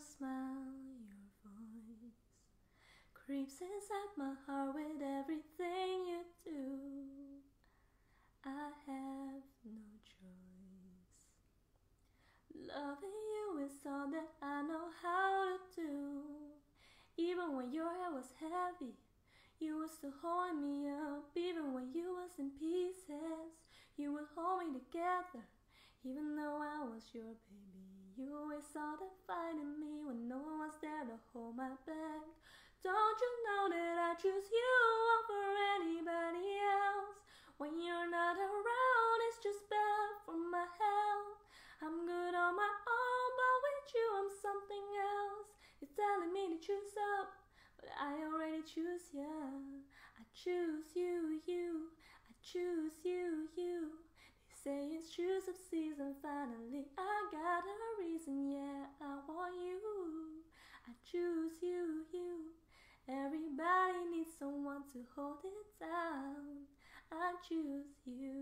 Smile, your voice creeps inside my heart with everything you do. I have no choice. Loving you is all that I know how to do. Even when your head was heavy, you were still holding me up. Even when you was in pieces, you would hold me together. Even though I was your baby, you always saw the fight in me when no one was there to hold my back. Don't you know that I choose you over anybody else? When you're not around, it's just bad for my health. I'm good on my own, but with you, I'm something else. You're telling me to choose up, but I already choose you. I choose you, you. I choose you, you. They say it's choose of season. Finally, I got a reason. Yeah, I want you. I choose you, you. Everybody needs someone to hold it down. I choose you.